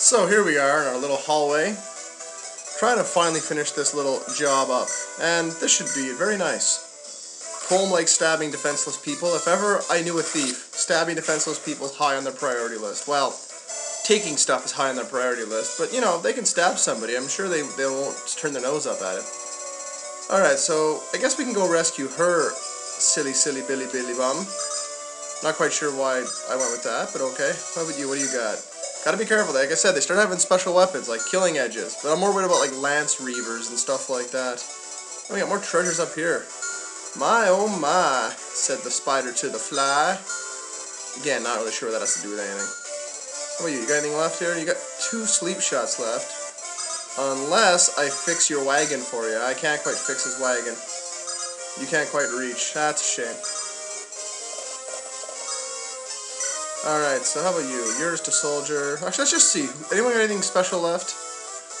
So here we are in our little hallway, trying to finally finish this little job up, and this should be very nice. Colm likes stabbing defenseless people. If ever I knew a thief, stabbing defenseless people is high on their priority list. Well, taking stuff is high on their priority list, but you know, they can stab somebody. I'm sure they, they won't turn their nose up at it. Alright, so I guess we can go rescue her silly, silly Billy Billy Bum. Not quite sure why I went with that, but okay. How about you? What do you got? Gotta be careful. Like I said, they start having special weapons like killing edges, but I'm more worried about like lance reavers and stuff like that. Oh, we got more treasures up here. My oh my, said the spider to the fly. Again, not really sure what that has to do with anything. How about you? You got anything left here? You got two sleep shots left. Unless I fix your wagon for you. I can't quite fix his wagon. You can't quite reach. That's a shame. Alright, so how about you? Yours to soldier. Actually, let's just see. Anyone got anything special left?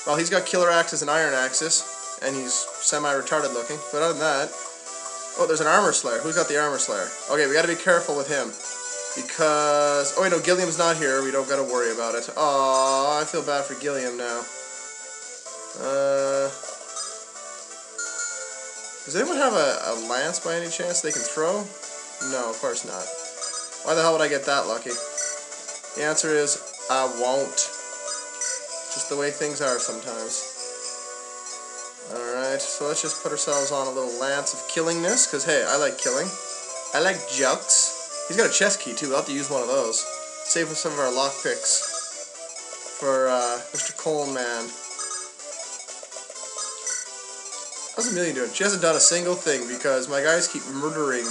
Well, he's got killer axes and iron axes, and he's semi-retarded looking. But other than that, oh, there's an armor slayer. Who's got the armor slayer? Okay, we got to be careful with him because oh wait, no, Gilliam's not here. We don't got to worry about it. Oh, I feel bad for Gilliam now. Uh, does anyone have a, a lance by any chance they can throw? No, of course not. Why the hell would I get that lucky? The answer is, I won't. Just the way things are sometimes. Alright, so let's just put ourselves on a little lance of killingness, because hey, I like killing. I like jokes. He's got a chest key too, we'll have to use one of those. Save us some of our lockpicks for uh, Mr. Coleman. How's Amelia doing? She hasn't done a single thing because my guys keep murdering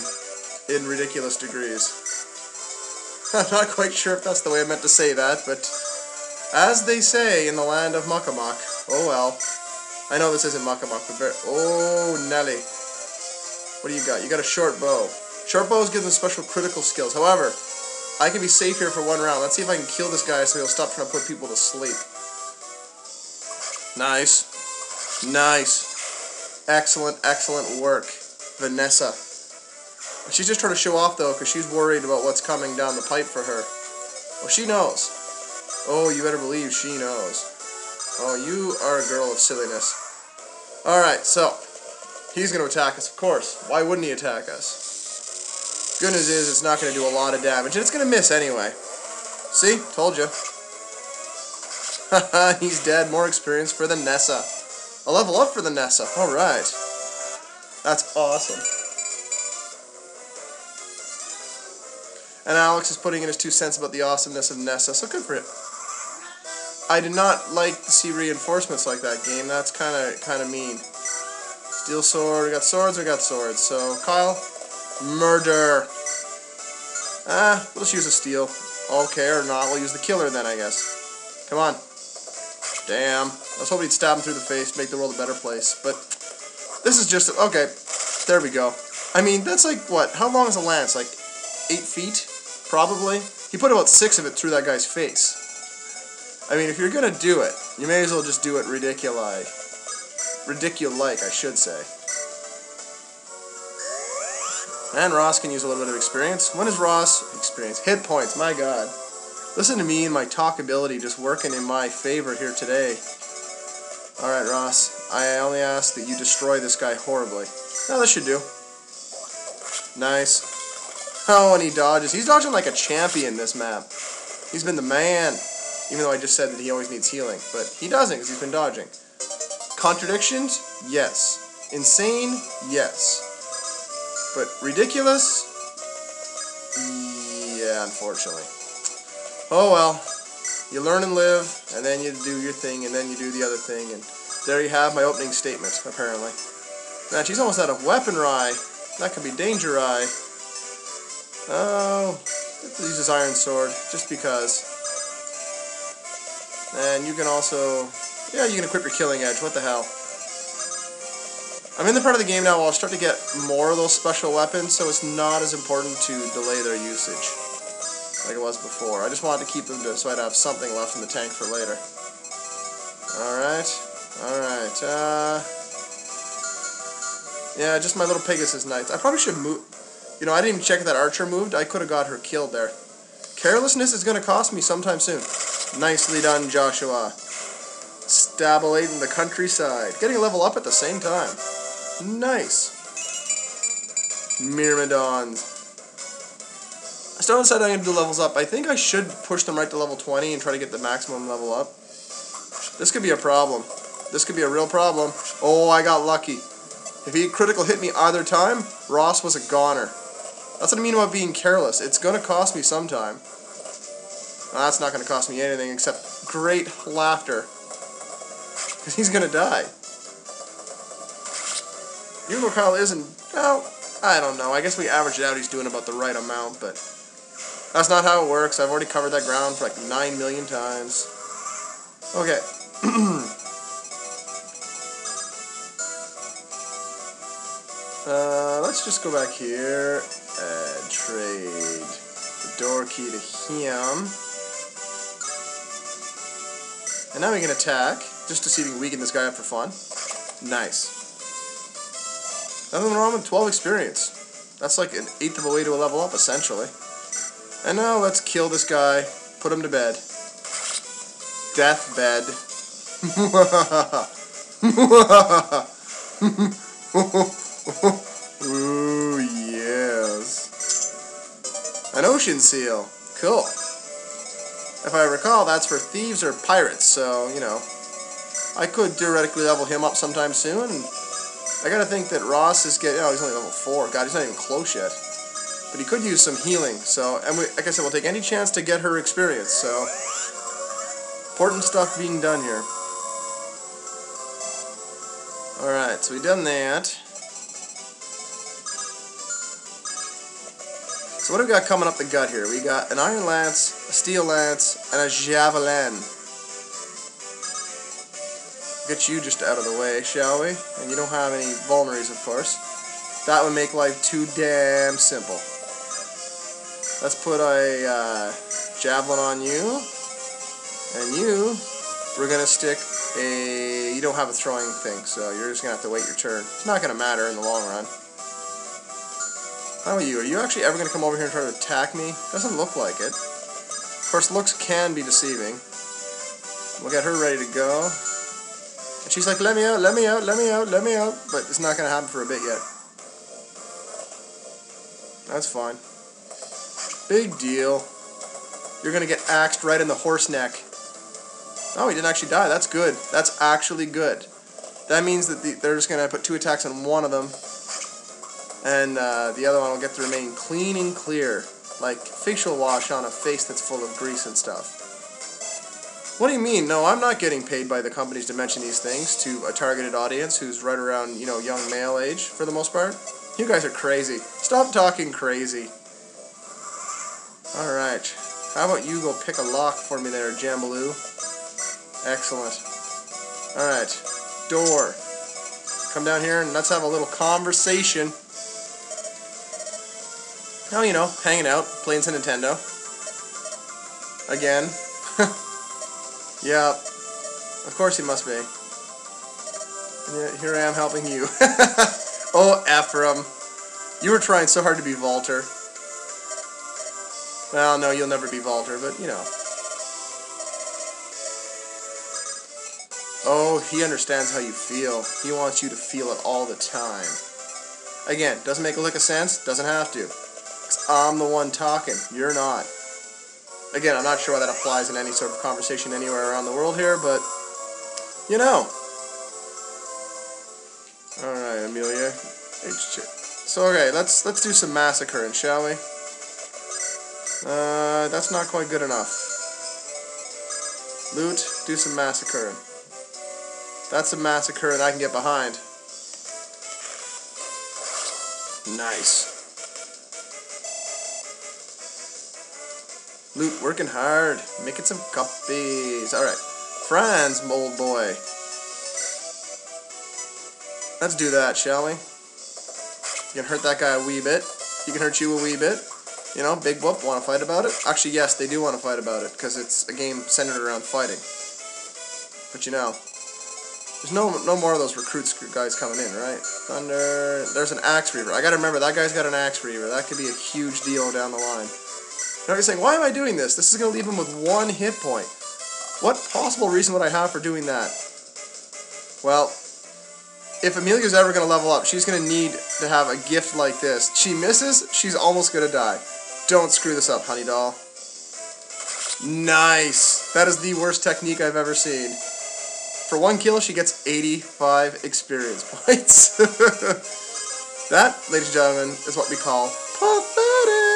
in ridiculous degrees. I'm not quite sure if that's the way I meant to say that, but as they say in the land of Muckamuck, oh well. I know this isn't Muckamuck, but very, oh Nelly. What do you got? You got a short bow. Short bows give them special critical skills. However, I can be safe here for one round. Let's see if I can kill this guy so he'll stop trying to put people to sleep. Nice. Nice. Excellent, excellent work, Vanessa. She's just trying to show off though, because she's worried about what's coming down the pipe for her. Well, she knows. Oh, you better believe she knows. Oh, you are a girl of silliness. Alright, so, he's going to attack us, of course. Why wouldn't he attack us? Good news is, it's not going to do a lot of damage, and it's going to miss anyway. See? Told you. Haha, he's dead. More experience for the Nessa. A level up for the Nessa. Alright. That's awesome. And Alex is putting in his two cents about the awesomeness of Nessa, so good for him. I did not like to see reinforcements like that game. That's kind of kind of mean. Steel sword. We got swords. We got swords. So Kyle, murder. Ah, we'll just use a steel. Okay, or not. We'll use the killer then, I guess. Come on. Damn. I was hoping he'd stab him through the face, make the world a better place. But this is just okay. There we go. I mean, that's like what? How long is a lance? Like eight feet, probably. He put about six of it through that guy's face. I mean, if you're gonna do it, you may as well just do it ridiculi. Ridiculike, I should say. And Ross can use a little bit of experience. When is Ross experience? Hit points, my god. Listen to me and my talkability just working in my favor here today. Alright, Ross. I only ask that you destroy this guy horribly. Now, this should do. Nice. Oh, and he dodges. He's dodging like a champion this map. He's been the man. Even though I just said that he always needs healing. But he doesn't because he's been dodging. Contradictions? Yes. Insane? Yes. But ridiculous? Yeah, unfortunately. Oh well. You learn and live, and then you do your thing, and then you do the other thing, and there you have my opening statement, apparently. Man, she's almost out of weapon rye. That could be danger eye. Oh, let's use his iron sword, just because. And you can also, yeah, you can equip your killing edge. What the hell? I'm in the part of the game now where I'll start to get more of those special weapons, so it's not as important to delay their usage like it was before. I just wanted to keep them to, so I'd have something left in the tank for later. Alright, alright, uh... Yeah, just my little Pegasus Knights. I probably should move... You know, I didn't even check if that archer moved. I could have got her killed there. Carelessness is going to cost me sometime soon. Nicely done, Joshua. Stabilate in the countryside. Getting a level up at the same time. Nice. Myrmidons. I still haven't decided I'm going to do levels up. I think I should push them right to level 20 and try to get the maximum level up. This could be a problem. This could be a real problem. Oh, I got lucky. If he critical hit me either time, Ross was a goner. That's what I mean about being careless. It's going to cost me sometime. Well, that's not going to cost me anything except great laughter. Because he's going to die. Though Kyle isn't, well, I don't know. I guess we averaged out he's doing about the right amount, but that's not how it works. I've already covered that ground for like 9 million times. Okay. let's just go back here and trade the door key to him. And now we can attack, just to see if we can weaken this guy up for fun. Nice. Nothing wrong with 12 experience. That's like an eighth of a way to a level up, essentially. And now let's kill this guy, put him to bed. Death bed. Ooh, yes. An ocean seal. Cool. If I recall, that's for thieves or pirates, so, you know, I could theoretically level him up sometime soon. I gotta think that Ross is getting, oh, he's only level 4. God, he's not even close yet. But he could use some healing, so, and we, like I said, we'll take any chance to get her experience, so. Important stuff being done here. Alright, so we've done that. So what do we got coming up the gut here? We got an Iron Lance, a Steel Lance, and a Javelin. Get you just out of the way, shall we? And you don't have any vulneraries, of course. That would make life too damn simple. Let's put a uh, Javelin on you. And you, we're going to stick a... You don't have a throwing thing, so you're just going to have to wait your turn. It's not going to matter in the long run. How are you? Are you actually ever going to come over here and try to attack me? Doesn't look like it. Of course, looks can be deceiving. We'll get her ready to go. And she's like, let me out, let me out, let me out, let me out. But it's not going to happen for a bit yet. That's fine. Big deal. You're going to get axed right in the horse neck. Oh, he didn't actually die. That's good. That's actually good. That means that the, they're just going to put two attacks on one of them. And uh, the other one will get to remain clean and clear. Like facial wash on a face that's full of grease and stuff. What do you mean? No, I'm not getting paid by the companies to mention these things to a targeted audience who's right around, you know, young male age for the most part. You guys are crazy. Stop talking crazy. Alright. How about you go pick a lock for me there, Jambaloo? Excellent. Alright. Door. Come down here and let's have a little conversation. Oh, you know, hanging out, playing some Nintendo. Again. yeah. Of course he must be. And here I am helping you. oh, Ephraim. You were trying so hard to be Walter. Well, no, you'll never be Walter, but, you know. Oh, he understands how you feel. He wants you to feel it all the time. Again, doesn't make a lick of sense, doesn't have to. I'm the one talking. You're not. Again, I'm not sure why that applies in any sort of conversation anywhere around the world here, but you know. All right, Amelia. So okay, let's let's do some massacring, shall we? Uh, that's not quite good enough. Lute, do some massacring. That's a massacre and I can get behind. Nice. Lute working hard, making some copies. Alright, Franz, old boy. Let's do that, shall we? You can hurt that guy a wee bit. He can hurt you a wee bit. You know, big whoop, want to fight about it? Actually, yes, they do want to fight about it, because it's a game centered around fighting. But you know, there's no no more of those recruits guys coming in, right? Thunder, there's an Axe Reaver. I gotta remember, that guy's got an Axe Reaver. That could be a huge deal down the line. Now you're saying, why am I doing this? This is going to leave him with one hit point. What possible reason would I have for doing that? Well, if Amelia's ever going to level up, she's going to need to have a gift like this. She misses, she's almost going to die. Don't screw this up, honey doll. Nice! That is the worst technique I've ever seen. For one kill, she gets 85 experience points. that, ladies and gentlemen, is what we call pathetic.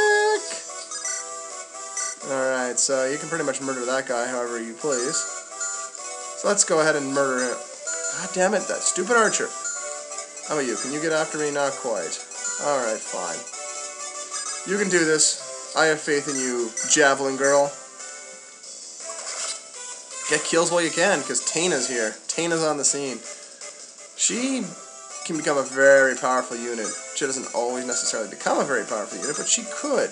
Alright, so you can pretty much murder that guy however you please. So let's go ahead and murder him. God damn it, that stupid archer. How about you? Can you get after me? Not quite. Alright, fine. You can do this. I have faith in you, Javelin Girl. Get kills while you can, because Tana's here. Tana's on the scene. She can become a very powerful unit. She doesn't always necessarily become a very powerful unit, but she could.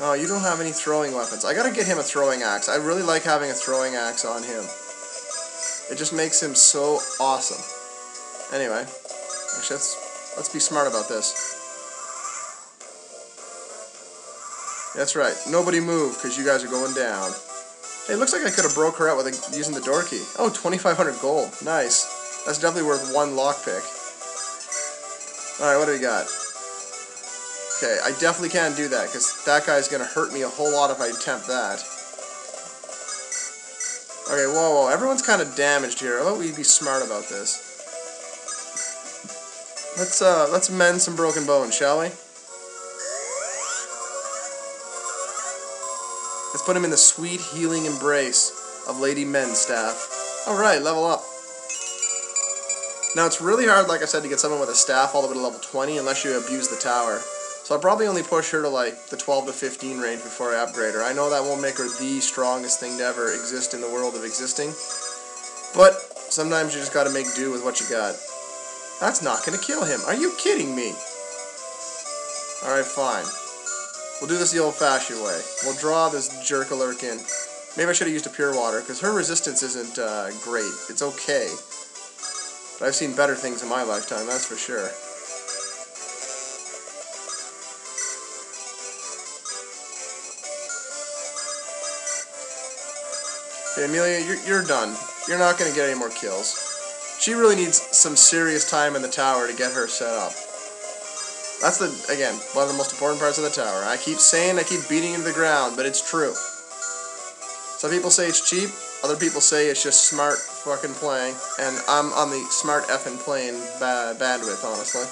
Oh, you don't have any throwing weapons. I gotta get him a throwing axe. I really like having a throwing axe on him. It just makes him so awesome. Anyway, actually, let's, let's be smart about this. That's right. Nobody move, because you guys are going down. Hey, looks like I could have broke her out with a, using the door key. Oh, 2,500 gold. Nice. That's definitely worth one lockpick. Alright, what do we got? Okay, I definitely can't do that, because that guy's going to hurt me a whole lot if I attempt that. Okay, whoa, whoa, everyone's kind of damaged here. How about we be smart about this? Let's, uh, let's mend some broken bones, shall we? Let's put him in the sweet healing embrace of Lady Menstaff. Alright, level up. Now it's really hard, like I said, to get someone with a staff all the way to level 20 unless you abuse the tower. So I'll probably only push her to like the 12 to 15 range before I upgrade her. I know that won't make her the strongest thing to ever exist in the world of existing. But sometimes you just gotta make do with what you got. That's not gonna kill him. Are you kidding me? Alright, fine. We'll do this the old-fashioned way. We'll draw this Jerkalurk in. Maybe I should have used a pure water, because her resistance isn't uh, great. It's okay. But I've seen better things in my lifetime, that's for sure. Amelia, you're, you're done. You're not going to get any more kills. She really needs some serious time in the tower to get her set up. That's the, again, one of the most important parts of the tower. I keep saying, I keep beating into the ground, but it's true. Some people say it's cheap, other people say it's just smart fucking playing, and I'm on the smart effing playing ba bandwidth, honestly.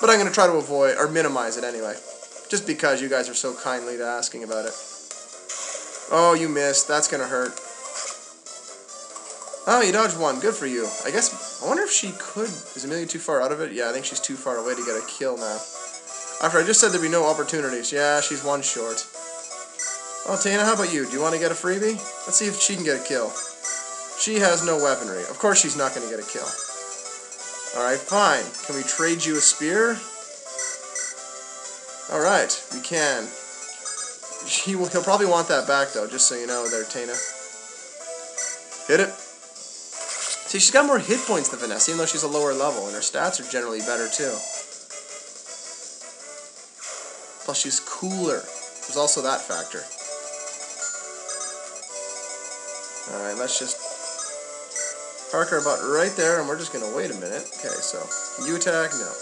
But I'm going to try to avoid, or minimize it anyway. Just because you guys are so kindly to asking about it. Oh, you missed. That's going to hurt. Oh, you dodged one. Good for you. I guess, I wonder if she could. Is Amelia too far out of it? Yeah, I think she's too far away to get a kill now. After I just said there'd be no opportunities. Yeah, she's one short. Oh, Tana, how about you? Do you want to get a freebie? Let's see if she can get a kill. She has no weaponry. Of course she's not going to get a kill. Alright, fine. Can we trade you a spear? Alright, we can. He will, he'll probably want that back, though, just so you know there, Tana. Hit it. See, she's got more hit points than Vanessa, even though she's a lower level, and her stats are generally better, too. Plus, she's cooler. There's also that factor. Alright, let's just park her about right there, and we're just going to wait a minute. Okay, so, you attack? No.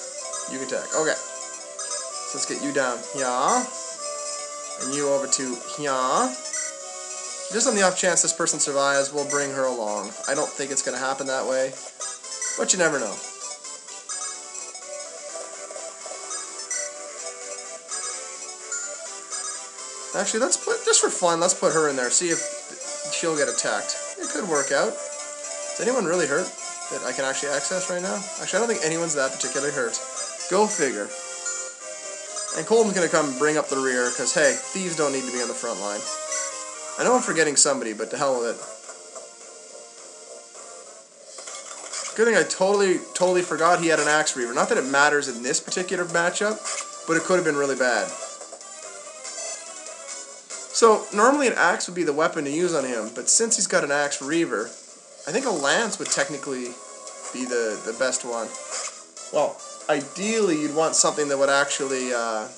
You attack. Okay. So let's get you down here. And you over to here. Just on the off chance this person survives, we'll bring her along. I don't think it's going to happen that way, but you never know. Actually, let's put, just for fun, let's put her in there. See if she'll get attacked. It could work out. Is anyone really hurt that I can actually access right now? Actually, I don't think anyone's that particularly hurt. Go figure. And Colton's going to come bring up the rear, because, hey, thieves don't need to be on the front line. I know I'm forgetting somebody, but to hell with it. Good thing I totally, totally forgot he had an Axe Reaver. Not that it matters in this particular matchup, but it could have been really bad. So, normally an axe would be the weapon to use on him, but since he's got an axe reaver, I think a lance would technically be the, the best one. Well, ideally you'd want something that would actually, uh,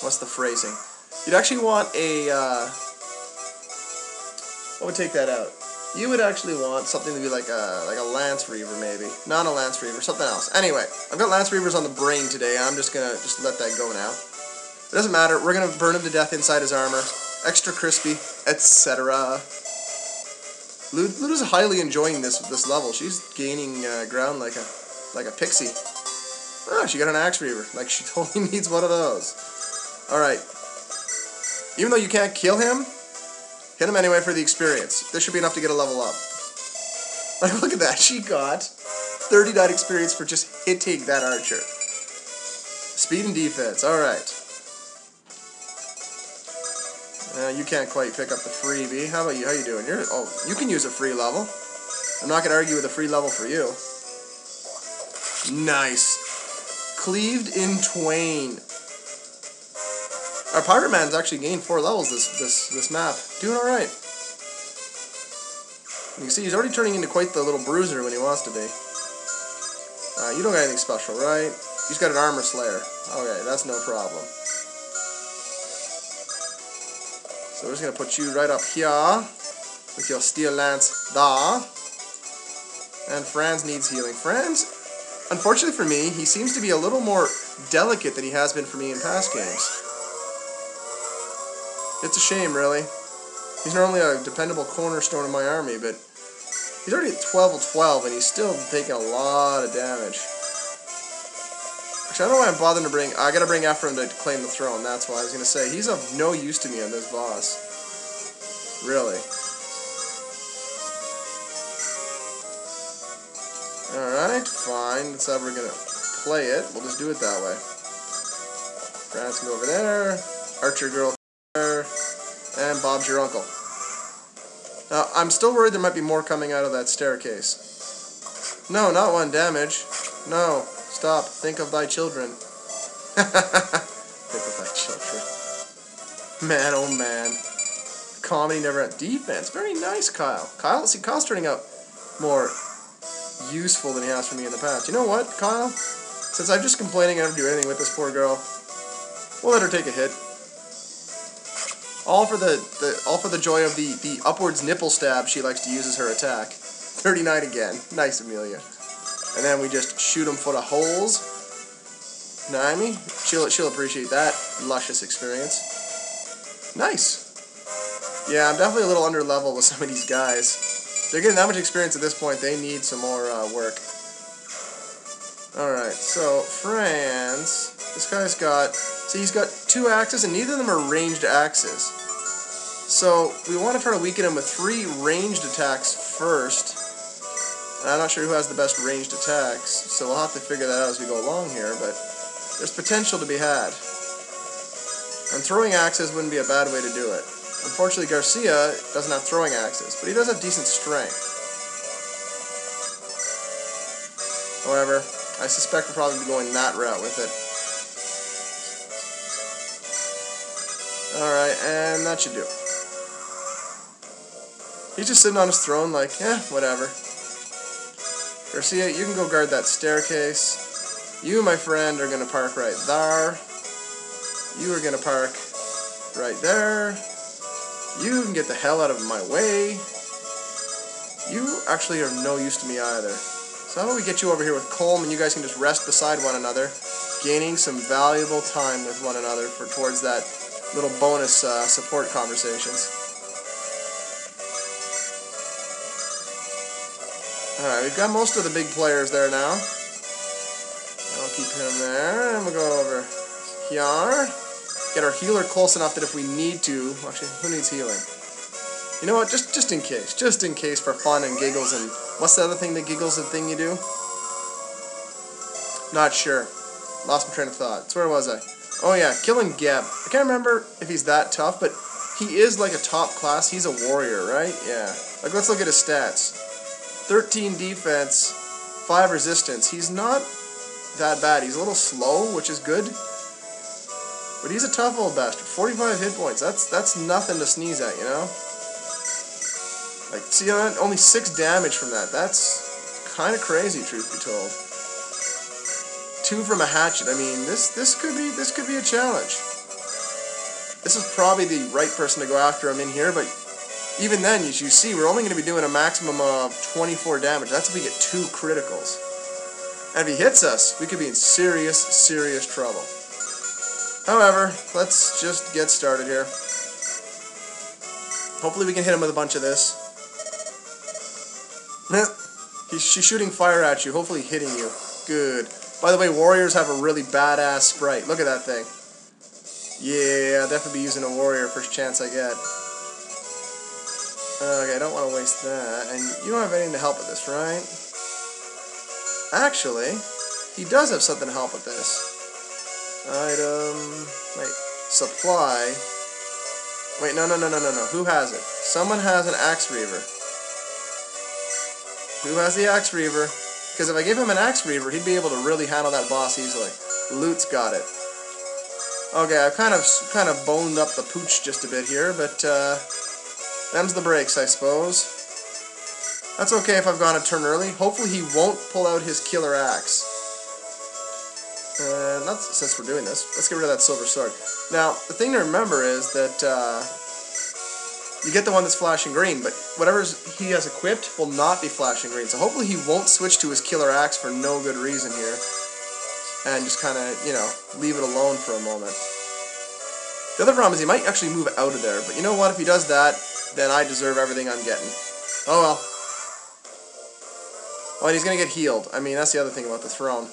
what's the phrasing? You'd actually want a, uh, What would take that out? You would actually want something to be like a like a Lance Reaver, maybe. Not a Lance Reaver, something else. Anyway, I've got Lance Reavers on the brain today. I'm just gonna just let that go now. It doesn't matter. We're gonna burn him to death inside his armor. Extra crispy, etc. Luda's highly enjoying this this level. She's gaining uh, ground like a like a pixie. Ah, she got an axe reaver. Like she totally needs one of those. All right. Even though you can't kill him, hit him anyway for the experience. This should be enough to get a level up. Like look at that. She got 39 experience for just hitting that archer. Speed and defense. All right. Uh, you can't quite pick up the freebie. How about you? How you doing? You're oh, you can use a free level. I'm not gonna argue with a free level for you. Nice. Cleaved in twain. Our pirate man's actually gained four levels this this this map. Doing all right. You can see he's already turning into quite the little bruiser when he wants to be. Uh, you don't got anything special, right? He's got an armor slayer. Okay, that's no problem. So we're just gonna put you right up here with your steel lance da. And Franz needs healing. Franz, unfortunately for me, he seems to be a little more delicate than he has been for me in past games. It's a shame, really. He's normally a dependable cornerstone in my army, but he's already at 12 of 12, and he's still taking a lot of damage. Actually, I don't know why I'm bothering to bring... I gotta bring Ephraim to claim the throne. That's why I was gonna say. He's of no use to me on this boss. Really. Alright, fine. That's how we're gonna play it. We'll just do it that way. Can go over there. Archer girl. And Bob's your uncle. Now, I'm still worried there might be more coming out of that staircase. No, not one damage. No. Stop. Think of thy children. Think of thy children. Man, oh man. Comedy never had defense. Very nice, Kyle. Kyle, see, Kyle's turning out more useful than he has for me in the past. You know what, Kyle? Since I'm just complaining I don't do anything with this poor girl, we'll let her take a hit. All for the, the all for the joy of the, the upwards nipple stab she likes to use as her attack. 39 again. Nice, Amelia. And then we just shoot him full of holes. Neimi, she'll, she'll appreciate that luscious experience. Nice. Yeah, I'm definitely a little under level with some of these guys. They're getting that much experience at this point, they need some more uh, work. Alright, so Franz, this guy's got, see he's got two axes and neither of them are ranged axes. So we want to try to weaken him with three ranged attacks first. And I'm not sure who has the best ranged attacks, so we'll have to figure that out as we go along here, but there's potential to be had. And throwing axes wouldn't be a bad way to do it. Unfortunately, Garcia doesn't have throwing axes, but he does have decent strength. However, I suspect we'll probably be going that route with it. Alright, and that should do. it. He's just sitting on his throne like, eh, whatever. Garcia, you can go guard that staircase. You, my friend, are going to park right there. You are going to park right there. You can get the hell out of my way. You actually are no use to me either. So how about we get you over here with Colm and you guys can just rest beside one another, gaining some valuable time with one another for towards that little bonus uh, support conversations. Alright, we've got most of the big players there now. I'll keep him there, and we'll go over here. Get our healer close enough that if we need to... Actually, who needs healing? You know what, just just in case. Just in case for fun and giggles and... What's the other thing that giggles the thing you do? Not sure. Lost my train of thought. So where was I? Oh yeah, killing Gheb. Can't remember if he's that tough, but he is like a top class. He's a warrior, right? Yeah. Like, let's look at his stats. 13 defense, 5 resistance. He's not that bad. He's a little slow, which is good. But he's a tough old bastard. 45 hit points. That's that's nothing to sneeze at, you know? Like, see, uh, only 6 damage from that. That's kind of crazy, truth be told. Two from a hatchet. I mean, this this could be this could be a challenge. This is probably the right person to go after him in here, but even then, as you see, we're only going to be doing a maximum of 24 damage. That's if we get two criticals. And if he hits us, we could be in serious, serious trouble. However, let's just get started here. Hopefully we can hit him with a bunch of this. He's, she's shooting fire at you, hopefully hitting you. Good. By the way, warriors have a really badass sprite. Look at that thing. Yeah, I'll definitely be using a warrior first chance I get. Okay, I don't want to waste that. And you don't have anything to help with this, right? Actually, he does have something to help with this. Item... Wait. Supply. Wait, no, no, no, no, no, no. Who has it? Someone has an Axe Reaver. Who has the Axe Reaver? Because if I give him an Axe Reaver, he'd be able to really handle that boss easily. Lute's got it. Okay, I've kind of kind of boned up the pooch just a bit here, but uh, them's the breaks, I suppose. That's okay if I've gone a turn early. Hopefully he won't pull out his killer axe. And that's since we're doing this, let's get rid of that silver sword. Now, the thing to remember is that uh, you get the one that's flashing green, but whatever he has equipped will not be flashing green. So hopefully he won't switch to his killer axe for no good reason here. And just kind of, you know, leave it alone for a moment. The other problem is he might actually move out of there. But you know what? If he does that, then I deserve everything I'm getting. Oh well. Oh, and he's going to get healed. I mean, that's the other thing about the throne.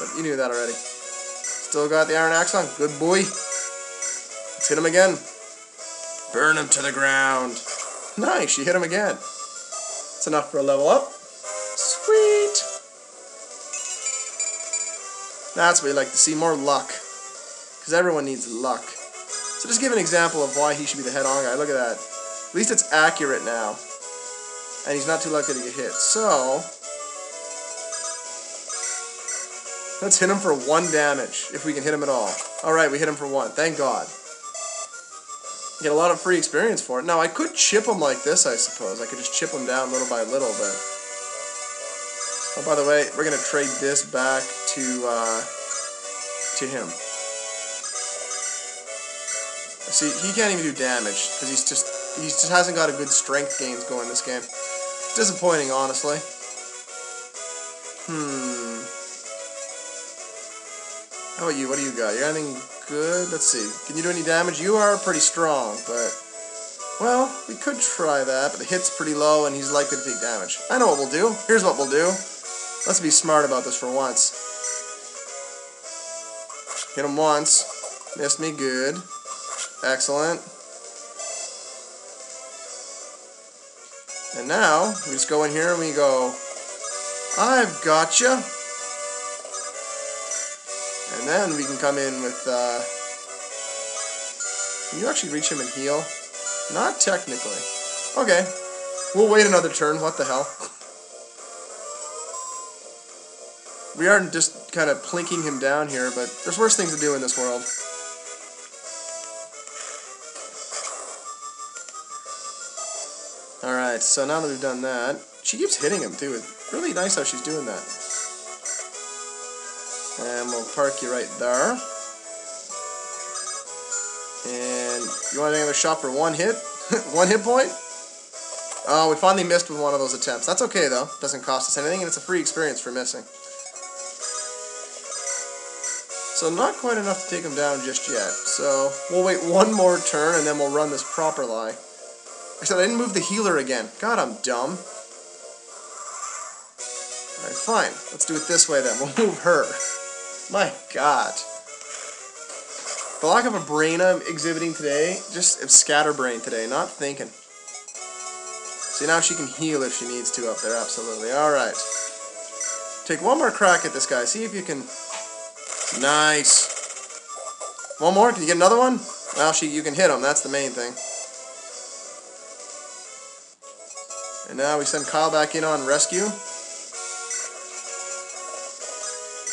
But you knew that already. Still got the iron axe on. Good boy. Let's hit him again. Burn him to the ground. Nice, you hit him again. It's enough for a level up. Sweet. That's what you like to see, more luck. Because everyone needs luck. So just give an example of why he should be the head-on guy. Look at that. At least it's accurate now. And he's not too likely to get hit. So, let's hit him for one damage, if we can hit him at all. Alright, we hit him for one. Thank God. Get a lot of free experience for it. Now, I could chip him like this, I suppose. I could just chip him down little by little, but... Oh, by the way, we're going to trade this back to, uh, to him. See, he can't even do damage, because he's just, he just hasn't got a good strength gains going this game. Disappointing, honestly. Hmm. How about you? What do you got? You got anything good? Let's see. Can you do any damage? You are pretty strong, but... Well, we could try that, but the hit's pretty low and he's likely to take damage. I know what we'll do. Here's what we'll do. Let's be smart about this for once. Hit him once. Missed me. Good. Excellent. And now, we just go in here and we go, I've gotcha. And then we can come in with, uh, can you actually reach him and heal? Not technically. Okay. We'll wait another turn. What the hell? We aren't just kind of plinking him down here, but there's worse things to do in this world. Alright, so now that we've done that, she keeps hitting him too. It's really nice how she's doing that. And we'll park you right there. And you want another shot for one hit? one hit point? Oh, we finally missed with one of those attempts. That's okay though. Doesn't cost us anything and it's a free experience for missing. So not quite enough to take him down just yet. So we'll wait one more turn and then we'll run this proper lie. I said I didn't move the healer again. God, I'm dumb. Alright, fine. Let's do it this way then. We'll move her. My God. The lack of a brain I'm exhibiting today, just a scatterbrain today, not thinking. See, now she can heal if she needs to up there, absolutely. Alright. Take one more crack at this guy. See if you can... Nice. One more? Can you get another one? Well, she, you can hit him. That's the main thing. And now we send Kyle back in on rescue.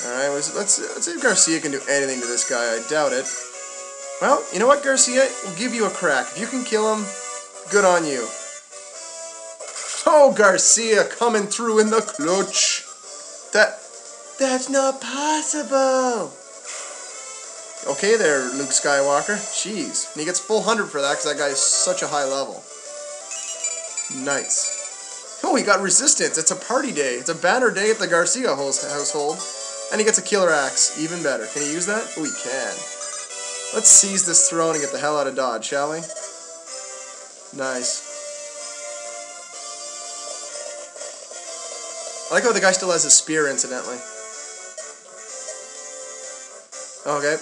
Alright, let's, let's see if Garcia can do anything to this guy. I doubt it. Well, you know what, Garcia? We'll give you a crack. If you can kill him, good on you. Oh, Garcia coming through in the clutch. That, that's not possible. Okay there, Luke Skywalker. Jeez. And he gets full 100 for that because that guy is such a high level. Nice. Oh, he got resistance. It's a party day. It's a banner day at the Garcia household. And he gets a killer axe. Even better. Can he use that? He can. Let's seize this throne and get the hell out of Dodge, shall we? Nice. I like how the guy still has his spear, incidentally. Okay.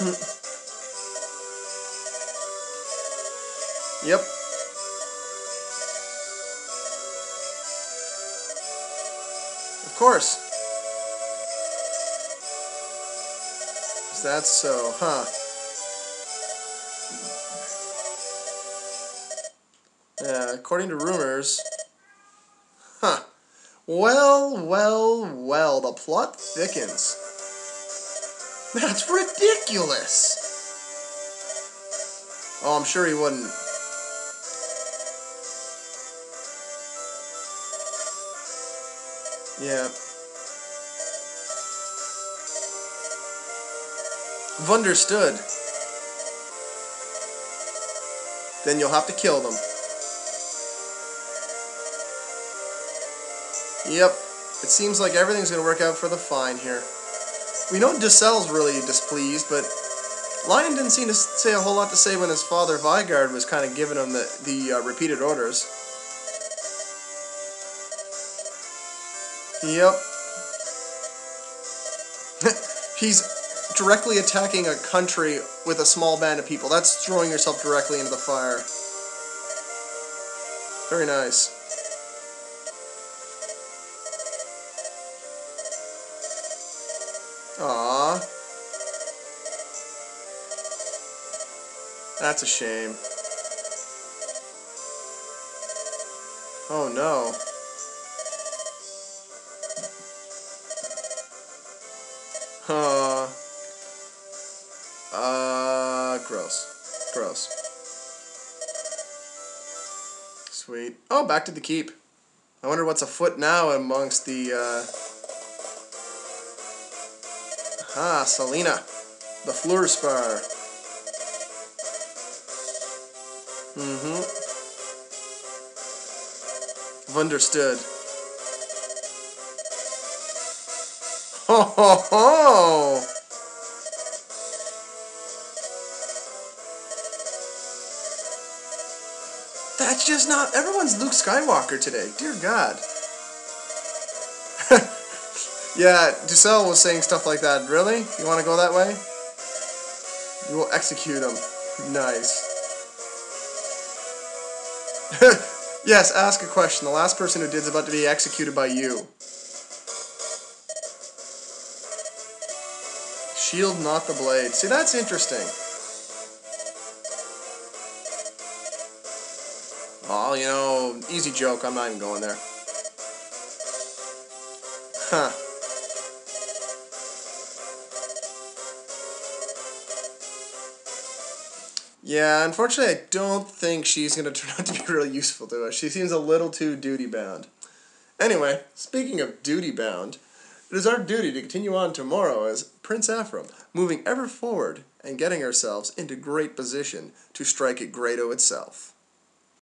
yep. Of course. Is that so, huh? Yeah, according to rumors. Well, well, well, the plot thickens. That's ridiculous! Oh, I'm sure he wouldn't. Yeah. Understood. Then you'll have to kill them. Yep, it seems like everything's going to work out for the fine here. We know Duessel's really displeased, but Lyon didn't seem to say a whole lot to say when his father Vigarde was kind of giving him the, the uh, repeated orders. Yep. He's directly attacking a country with a small band of people. That's throwing yourself directly into the fire. Very nice. That's a shame. Oh no. Uh, uh, gross. Gross. Sweet. Oh, back to the keep. I wonder what's afoot now amongst the, uh, Ah, Selena. The Fleur Understood. Ho ho ho! That's just not. Everyone's Luke Skywalker today. Dear God. Yeah, Duessel was saying stuff like that. Really? You want to go that way? You will execute him. Nice. yes, ask a question. The last person who did is about to be executed by you. Shield, not the blade. See, that's interesting. Oh, you know, easy joke. I'm not even going there. Huh. Yeah, unfortunately, I don't think she's going to turn out to be really useful to us. She seems a little too duty bound. Anyway, speaking of duty bound, it is our duty to continue on tomorrow as Prince Ephraim, moving ever forward and getting ourselves into great position to strike at Grado itself.